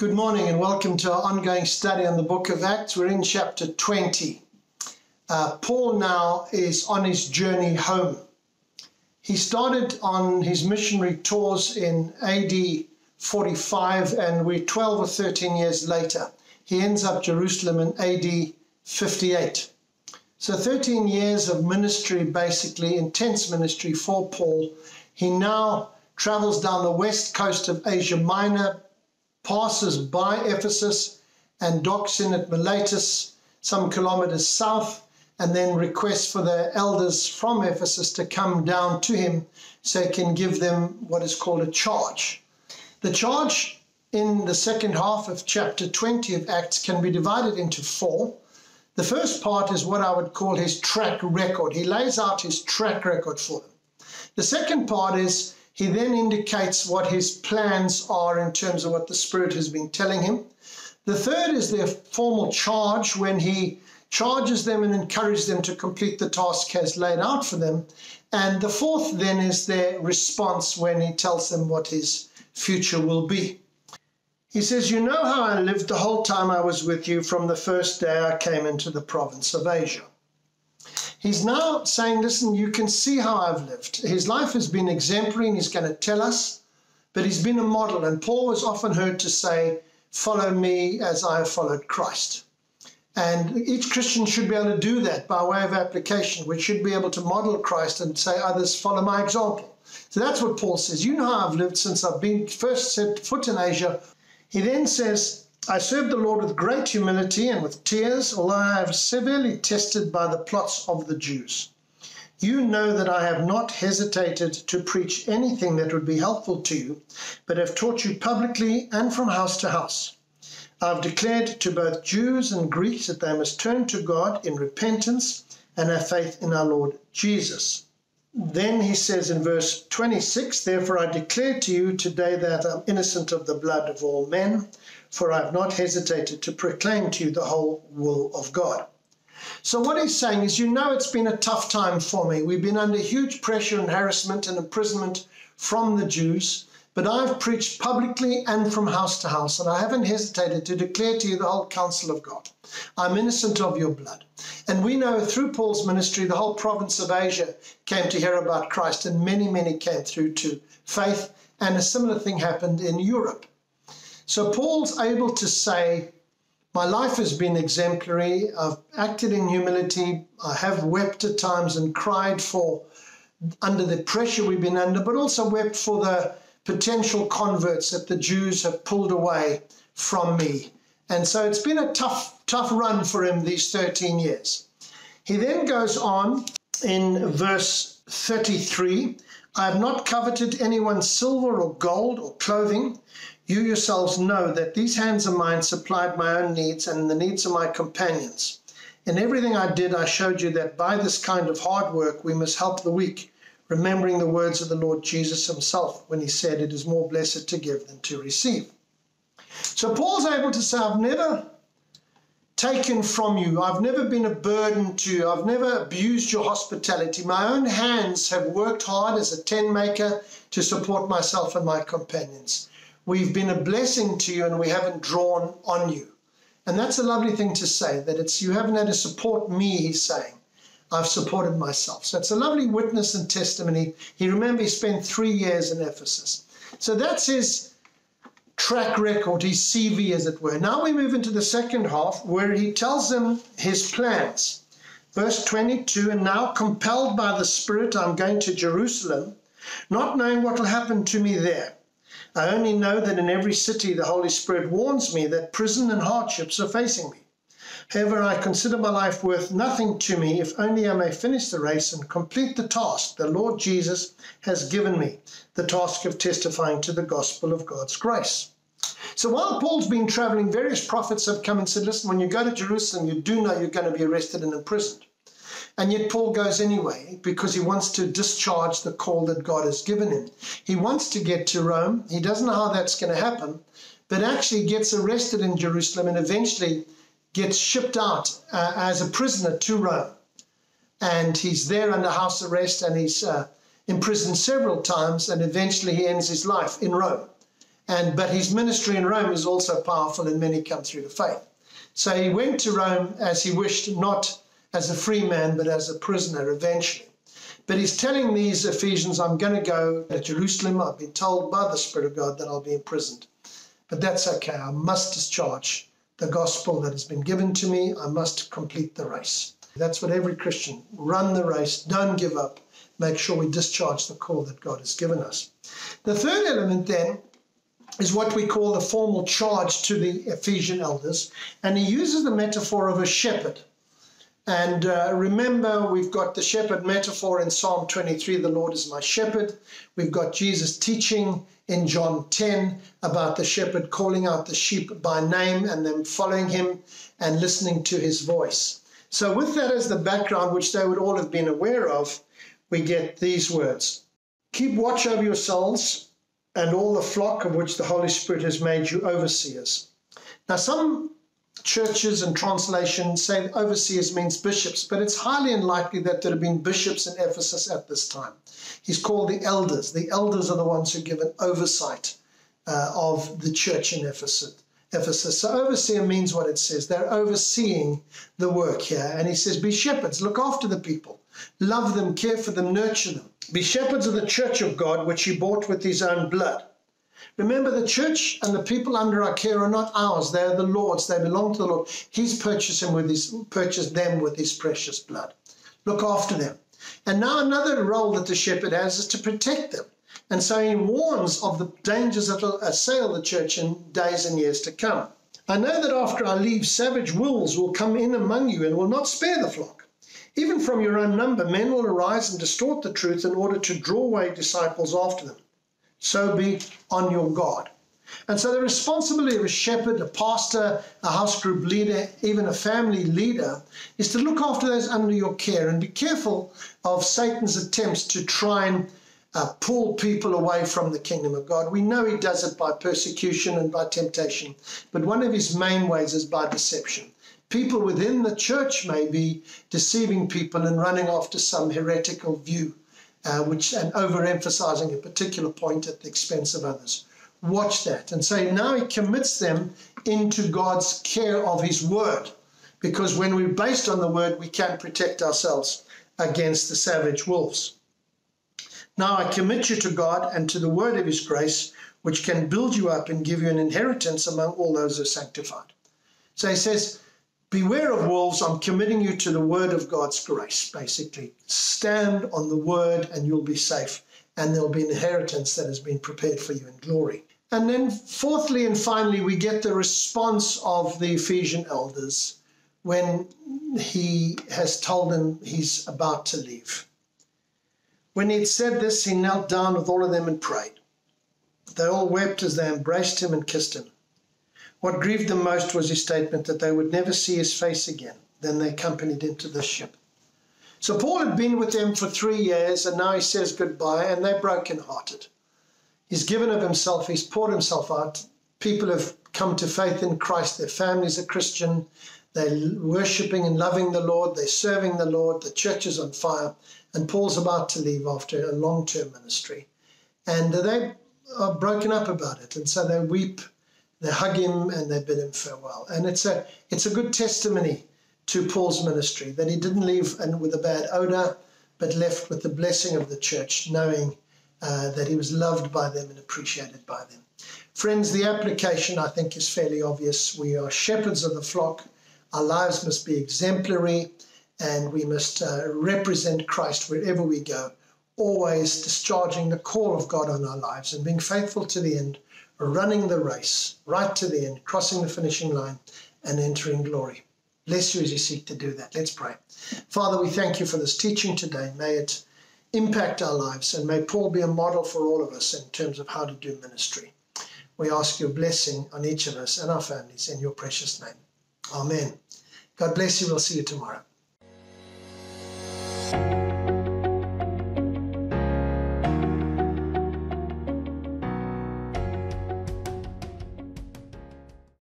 Good morning and welcome to our ongoing study on the book of Acts. We're in chapter 20. Uh, Paul now is on his journey home. He started on his missionary tours in AD 45, and we're 12 or 13 years later. He ends up Jerusalem in AD 58. So 13 years of ministry, basically intense ministry for Paul. He now travels down the west coast of Asia Minor, passes by Ephesus and docks in at Miletus, some kilometers south, and then requests for the elders from Ephesus to come down to him so he can give them what is called a charge. The charge in the second half of chapter 20 of Acts can be divided into four. The first part is what I would call his track record. He lays out his track record for them. The second part is he then indicates what his plans are in terms of what the Spirit has been telling him. The third is their formal charge when he charges them and encourages them to complete the task as laid out for them. And the fourth then is their response when he tells them what his future will be. He says, You know how I lived the whole time I was with you from the first day I came into the province of Asia. He's now saying, listen, you can see how I've lived. His life has been exemplary and he's going to tell us, but he's been a model. And Paul was often heard to say, follow me as I have followed Christ. And each Christian should be able to do that by way of application. We should be able to model Christ and say, others follow my example. So that's what Paul says. You know how I've lived since I've been first set foot in Asia. He then says, I served the Lord with great humility and with tears, although I have severely tested by the plots of the Jews. You know that I have not hesitated to preach anything that would be helpful to you, but have taught you publicly and from house to house. I have declared to both Jews and Greeks that they must turn to God in repentance and have faith in our Lord Jesus. Then he says in verse 26 Therefore I declare to you today that I'm innocent of the blood of all men for I have not hesitated to proclaim to you the whole will of God. So, what he's saying is, you know, it's been a tough time for me. We've been under huge pressure and harassment and imprisonment from the Jews, but I've preached publicly and from house to house, and I haven't hesitated to declare to you the whole counsel of God. I'm innocent of your blood. And we know through Paul's ministry, the whole province of Asia came to hear about Christ, and many, many came through to faith. And a similar thing happened in Europe. So Paul's able to say, My life has been exemplary. I've acted in humility. I have wept at times and cried for under the pressure we've been under, but also wept for the potential converts that the Jews have pulled away from me. And so it's been a tough, tough run for him these 13 years. He then goes on in verse 33 I have not coveted anyone's silver or gold or clothing. You yourselves know that these hands of mine supplied my own needs and the needs of my companions. In everything I did, I showed you that by this kind of hard work we must help the weak, remembering the words of the Lord Jesus himself when he said, It is more blessed to give than to receive. So Paul's able to say, I've never taken from you. I've never been a burden to you. I've never abused your hospitality. My own hands have worked hard as a tent maker to support myself and my companions. We've been a blessing to you and we haven't drawn on you. And that's a lovely thing to say that it's you haven't had to support me, he's saying. I've supported myself. So it's a lovely witness and testimony. He remember he spent three years in Ephesus. So that's his track record, his CV, as it were. Now we move into the second half where he tells them his plans. Verse 22 And now, compelled by the Spirit, I'm going to Jerusalem, not knowing what will happen to me there. I only know that in every city the Holy Spirit warns me that prison and hardships are facing me. However, I consider my life worth nothing to me if only I may finish the race and complete the task the Lord Jesus has given me the task of testifying to the gospel of God's grace. So while Paul's been traveling, various prophets have come and said, Listen, when you go to Jerusalem, you do know you're going to be arrested and imprisoned. And yet Paul goes anyway because he wants to discharge the call that God has given him. He wants to get to Rome. He doesn't know how that's going to happen, but actually gets arrested in Jerusalem and eventually gets shipped out uh, as a prisoner to Rome. And he's there under house arrest and he's uh, imprisoned several times and eventually he ends his life in Rome. And but his ministry in Rome is also powerful, and many come through the faith. So he went to Rome as he wished, not as a free man, but as a prisoner eventually. But he's telling these Ephesians, I'm going to go to Jerusalem. I've been told by the Spirit of God that I'll be imprisoned. But that's okay. I must discharge the gospel that has been given to me. I must complete the race. That's what every Christian run the race, don't give up, make sure we discharge the call that God has given us. The third element then is what we call the formal charge to the Ephesian elders, and he uses the metaphor of a shepherd. And uh, remember, we've got the shepherd metaphor in Psalm 23 the Lord is my shepherd. We've got Jesus teaching in John 10 about the shepherd calling out the sheep by name and them following him and listening to his voice. So, with that as the background, which they would all have been aware of, we get these words Keep watch over yourselves and all the flock of which the Holy Spirit has made you overseers. Now, some churches and translations say overseers means bishops, but it's highly unlikely that there have been bishops in Ephesus at this time. He's called the elders. The elders are the ones who give an oversight uh, of the church in Ephesus. Ephesus. So overseer means what it says. They're overseeing the work here. And he says, Be shepherds, look after the people, love them, care for them, nurture them. Be shepherds of the church of God, which he bought with his own blood. Remember, the church and the people under our care are not ours. They are the Lord's. They belong to the Lord. He's purchased them with his purchased them with his precious blood. Look after them. And now another role that the shepherd has is to protect them. And so he warns of the dangers that will assail the church in days and years to come. I know that after I leave, savage wolves will come in among you and will not spare the flock. Even from your own number, men will arise and distort the truth in order to draw away disciples after them. So be on your guard. And so the responsibility of a shepherd, a pastor, a house group leader, even a family leader, is to look after those under your care and be careful of Satan's attempts to try and uh, pull people away from the kingdom of God. We know he does it by persecution and by temptation, but one of his main ways is by deception. People within the church may be deceiving people and running after some heretical view, uh, which and overemphasizing a particular point at the expense of others. Watch that and say now he commits them into God's care of his word, because when we're based on the word, we can protect ourselves against the savage wolves. Now I commit you to God and to the word of his grace, which can build you up and give you an inheritance among all those who are sanctified. So he says, Beware of wolves, I'm committing you to the word of God's grace, basically. Stand on the word and you'll be safe, and there'll be an inheritance that has been prepared for you in glory. And then, fourthly and finally, we get the response of the Ephesian elders when he has told them he's about to leave. When he had said this, he knelt down with all of them and prayed. They all wept as they embraced him and kissed him. What grieved them most was his statement that they would never see his face again. Then they accompanied him to the ship. So Paul had been with them for three years, and now he says goodbye, and they're brokenhearted. He's given of himself, he's poured himself out. People have come to faith in Christ, their families are Christian, they're worshipping and loving the Lord, they're serving the Lord, the church is on fire, and Paul's about to leave after a long term ministry. And they are broken up about it. And so they weep, they hug him, and they bid him farewell. And it's a, it's a good testimony to Paul's ministry that he didn't leave with a bad odor, but left with the blessing of the church, knowing uh, that he was loved by them and appreciated by them. Friends, the application I think is fairly obvious. We are shepherds of the flock. Our lives must be exemplary and we must uh, represent Christ wherever we go, always discharging the call of God on our lives and being faithful to the end, running the race right to the end, crossing the finishing line, and entering glory. Bless you as you seek to do that. Let's pray. Father, we thank you for this teaching today. May it impact our lives, and may Paul be a model for all of us in terms of how to do ministry. We ask your blessing on each of us and our families in your precious name. Amen. God bless you. We'll see you tomorrow.